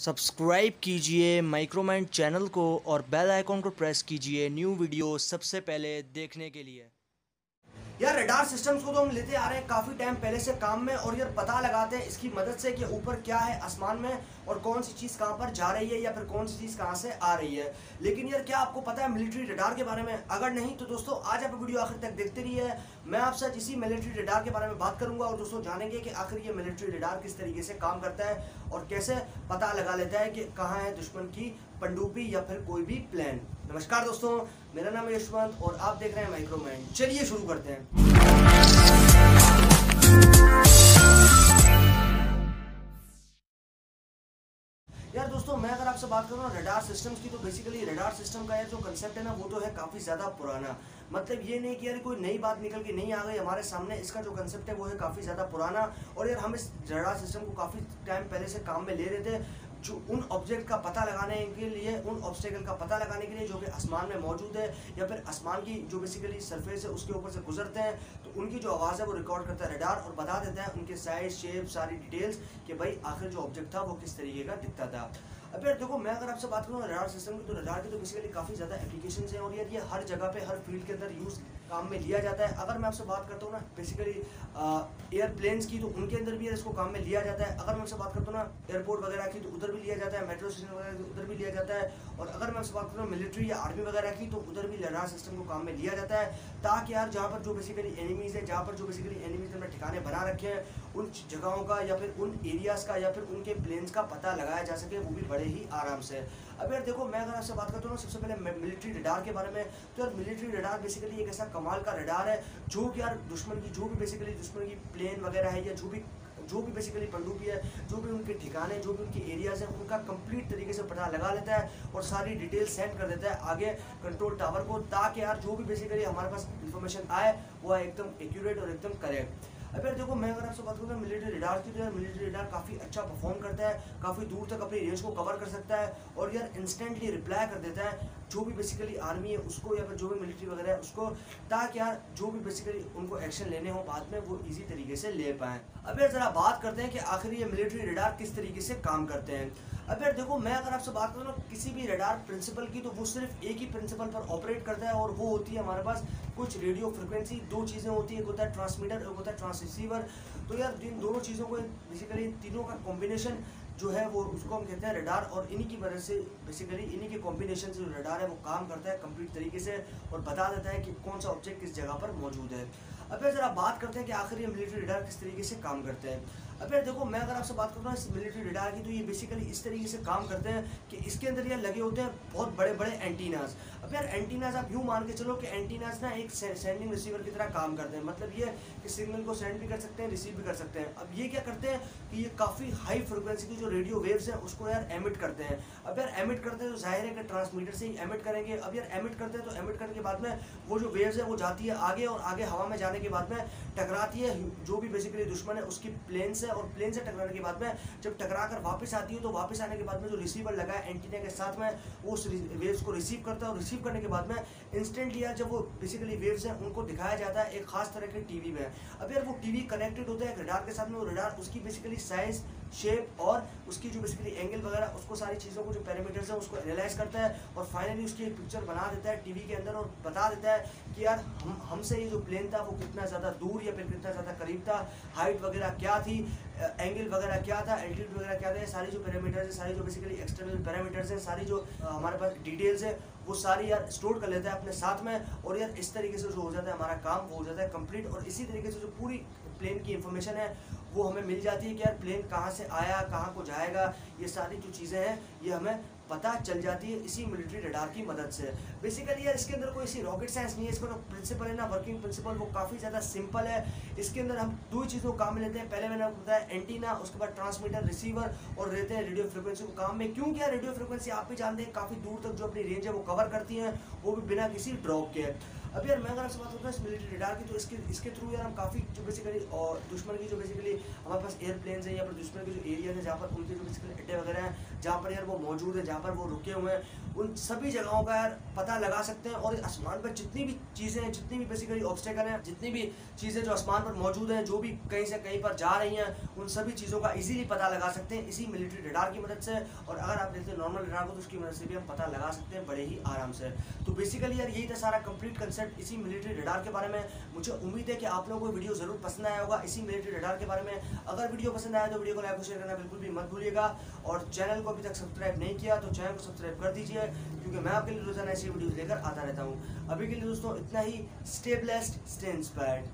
Subscribe कीजिए माइक्रोमाइंड channel को और बेल आइकॉन को प्रेस कीजिए न्यू वीडियो सबसे पहले देखने के लिए। यार रडार सिस्टम्स को तो हम लेते आ रहे हैं काफ़ी टाइम पहले से काम में और यार पता लगाते हैं इसकी मदद से कि ऊपर क्या है आसमान में और कौन सी चीज़ कहाँ पर जा रही है या फिर कौन सी चीज़ कहाँ से आ रही है। लेकिन यार, क्या आपको पता है मिलिट्री रडार के बारे में? अगर नहीं तो दोस्तों, आज आप वीडियो आखिर तक देखते रहिए। मैं आपसे इसी मिलिट्री रडार के बारे में बात करूँगा और दोस्तों जानेंगे कि आखिर ये मिलिट्री रडार किस तरीके से काम करता है और कैसे पता लगा लेता है कि कहाँ है दुश्मन की पंडुपी या फिर कोई भी प्लान नमस्कार दोस्तों, मेरा नाम है यशवंत और आप देख रहे हैं माइक्रोमैन चलिए शुरू करते हैं। यार दोस्तों, मैं अगर आपसे बात करूँ ना रडार सिस्टम्स की तो बेसिकली रडार सिस्टम का यार जो कंसेप्ट है ना, वो तो है काफ़ी ज़्यादा पुराना। मतलब ये नहीं कि यार कोई नई बात निकल के नहीं आ गई हमारे सामने, इसका जो कंसेप्ट है वो है काफ़ी ज़्यादा पुराना। और यार हम इस रडार सिस्टम को काफ़ी टाइम पहले से काम में ले रहे थे। जो उन ऑब्जेक्ट का पता लगाने के लिए, उन ऑब्स्टेकल का पता लगाने के लिए जो कि आसमान में मौजूद है, या फिर आसमान की जो बेसिकली सरफेस है, उसके ऊपर से गुजरते हैं तो उनकी जो आवाज़ है वो रिकॉर्ड करता है रेडार और बता देता है उनके साइज़ शेप सारी डिटेल्स कि भाई आखिर जो ऑब्जेक्ट था वो किस तरीके का दिखता था। अब यार देखो, मैं अगर आपसे बात करूँ रडार सिस्टम की तो रडार की तो बेसिकली काफ़ी ज़्यादा एप्लीकेशन हैं और यार ये हर जगह पे, हर फ़ील्ड के अंदर यूज़ काम में लिया जाता है। अगर मैं आपसे बात करता हूँ ना बेसिकली एयरप्लेन्स की तो उनके अंदर भी इसको काम में लिया जाता है। अगर मैं आपसे बात करता हूँ ना एयरपोर्ट वगैरह की तो उधर भी लिया जाता है मेट्रो स्टेशन वगैरह की उधर भी लिया जाता है। और अगर मैं आपसे बात करूँ मिलिट्री या आर्मी वगैरह की तो उधर भी रडार सिस्टम को काम में लिया जाता है, ताकि यार जहाँ पर जो बेसिकली एनिमीज़ है, जहाँ पर जो बेसिकली एनिमीज़ ने ठिकाने बना रखे हैं, उन जगहों का या फिर उन एरियाज़ का या फिर उनके प्लेन्स का पता लगाया जा सके, वो भी बड़े ही आराम से। अब यार देखो, मैं अगर आपसे बात करता हूँ ना, सबसे पहले मिलिट्री रडार के बारे में तो यार मिलिट्री रडार बेसिकली एक ऐसा कमाल का रडार है, जो कि यार दुश्मन की, जो भी बेसिकली दुश्मन की प्लेन वगैरह है, या जो भी जो भी बेसिकली पंडुपी है, जो भी उनके ठिकाने, जो भी उनके एरियाज़ हैं, उनका कंप्लीट तरीके से पता लगा लेता है और सारी डिटेल सेंड कर देता है आगे कंट्रोल टावर को, ताकि यार जो भी बेसिकली हमारे पास इंफॉर्मेशन आए, वो एकदम एक्यूरेट और एकदम करेक्ट अब यार देखो, मैं अगर आपसे बात करूँ मिलिट्री रिडार की तो यार मिलिट्री रिडार काफ़ी अच्छा परफॉर्म करता है, काफ़ी दूर तक अपनी रेंज को कवर कर सकता है और यार इंस्टेंटली रिप्लाई कर देता है जो भी बेसिकली आर्मी है उसको या फिर जो भी मिलिट्री वगैरह है उसको, ताकि यार जो भी बेसिकली उनको एक्शन लेने हो बाद में वो इजी तरीके से ले पाएँ। अब यार ज़रा बात करते हैं कि आखिर ये मिलिट्री रिडार किस तरीके से काम करते हैं। अब यार देखो, मैं अगर आपसे बात करूँ ना, किसी भी रडार प्रिंसिपल की तो वो सिर्फ़ एक ही प्रिंसिपल पर ऑपरेट करता है और वो होती है हमारे पास कुछ रेडियो फ्रिक्वेंसी दो चीज़ें होती है, एक होता है ट्रांसमीटर एक होता है ट्रांसरिसीवर तो यार, इन दोनों चीज़ों को बेसिकली तीनों का कॉम्बिनेशन जो है, वो उसको हम कहते हैं रडार और इन्हीं की वजह से बेसिकली इन्हीं के कॉम्बिनेशन से जो रडार है, वो काम करता है कंप्लीट तरीके से और बता देता है कि कौन सा ऑब्जेक्ट किस जगह पर मौजूद है। अब यार ज़रा बात करते हैं कि आखिर ये मिलिट्री रडार किस तरीके से काम करते हैं। अब यार देखो, मैं अगर आपसे बात करूँ इस मिलिट्री रडार की तो ये बेसिकली इस तरीके से काम करते हैं कि इसके अंदर ये लगे होते हैं बहुत बड़े बड़े एंटीनाज अब यार एंटीनाज आप यूँ मान के चलो कि एंटीनाज ना एक सेंडिंग रिसीवर की तरह काम करते हैं। मतलब ये कि सिग्नल को सेंड भी कर सकते हैं रिसीव भी कर सकते हैं। अब ये क्या करते हैं कि ये काफ़ी हाई फ्रिक्वेंसी की जो रेडियो वेव्स हैं, उसको यार एमिट करते हैं। अब यार एमिट करते हैं तो ज़ाहिर है कि ट्रांसमीटर से ही एमिट करेंगे। अब यार एमिट करते हैं तो एमिट करने के बाद में वो जो वेव्स है, वो जाती है आगे और आगे हवा में जाने के बाद में टकराती है। जो भी बेसिकली दुश्मन है, उसकी प्लेन से और प्लेन से टकराने के बाद में जब टकरा कर वापस आती है तो वापस आने के बाद में जो रिसीवर लगा है एंटीना के साथ में, वो उस वेव्स को रिसीव करता है और रिसीव करने के बाद में इंस्टेंटली यार जब वो बेसिकली वेव्स हैं, उनको दिखाया जाता है एक खास तरह के टीवी में। अब यार वो टीवी कनेक्टेड होता है रडार के साथ में वो रडार उसकी बेसिकली साइज़ शेप और उसकी जो बेसिकली एंगल वगैरह, उसको सारी चीज़ों को, जो पैरामीटर्स है, उसको एनालाइज करता है और फाइनली उसकी एक पिक्चर बना देता है टीवी के अंदर और बता देता है कि यार हम, हमसे ये जो प्लेन था वो कितना ज़्यादा दूर या फिर कितना ज़्यादा करीब था हाइट वगैरह क्या थी एंगल वगैरह क्या था एल्टीट्यूड वगैरह क्या था सारी जो पैरामीटर्स है, सारी जो बेसिकली एक्सटर्नल पैरामीटर्स हैं, सारी जो हमारे पास डिटेल्स है, वो सारी यार स्टोर कर लेता है अपने साथ में और यार इस तरीके से जो हो जाता है, हमारा काम वो हो जाता है कंप्लीट और इसी तरीके से जो पूरी प्लेन की इन्फॉर्मेशन है वो हमें मिल जाती है कि यार प्लेन कहाँ से आया, कहाँ को जाएगा, ये सारी जो चीज़ें हैं, ये हमें पता चल जाती है इसी मिलिट्री रडार की मदद से। बेसिकली यार, इसके अंदर कोई ऐसी रॉकेट साइंस नहीं है, इसका जो प्रिंसिपल है ना वर्किंग प्रिंसिपल वो काफ़ी ज़्यादा सिंपल है। इसके अंदर हम दो चीज़ों को काम में लेते हैं। पहले मैंने आपको बताया एंटीना उसके बाद ट्रांसमीटर रिसीवर और रहते हैं रेडियो फ्रिक्वेंसी को काम में। क्योंकि यार रेडियो फ्रिक्वेंसी आप भी जानते हैं, काफ़ी दूर तक जो अपनी रेंज है वो कवर करती हैं, वो भी बिना किसी ड्रॉप के। अब यार, मैं अगर आपसे बात करता हूँ इस मिलिट्री रडार की तो इसके इसके थ्रू यार हम काफ़ी जो बेसिकली और दुश्मन की जो बेसिकली हमारे पास एयरप्लेन्स हैं या फिर दुश्मन के जो एरिया है, जहाँ पर उनके जो बेसिकली अड्डे वगैरह हैं, जहाँ पर यार वो मौजूद है, जहाँ पर वो रुके हुए हैं, उन सभी जगहों का यार पता लगा सकते हैं और आसमान पर जितनी भी चीज़ें हैं, जितनी भी बेसिकली ऑब्स्टेकल हैं, जितनी भी चीज़ें जो आसमान पर मौजूद हैं, जो भी कहीं से कहीं पर जा रही हैं, उन सभी चीज़ों का इजीली पता लगा सकते हैं। इसी मिलिट्री रडार की मदद से और अगर आप देखते हैं नॉर्मल रडार को तो उसकी मदद से भी हम पता लगा सकते हैं बड़े ही आराम से। तो बेसिकली यार, यही था सारा कंप्लीट कंसेप्ट इसी मिलिट्री रडार के बारे में। मुझे उम्मीद है कि आप लोगों को वीडियो ज़रूर पसंद आया होगा। इसी मिलिट्री रडार के बारे में अगर वीडियो पसंद आया तो वीडियो को लाइक और शेयर करना बिल्कुल भी मत भूलिएगा। और चैनल को अभी तक सब्सक्राइब नहीं किया तो तो चैनल को सब्सक्राइब कर दीजिए, क्योंकि मैं आपके लिए रोज़ाना ऐसी वीडियोज़ लेकर आता रहता हूँ। अभी के लिए दोस्तों, इतना ही। Stay blessed stay inspired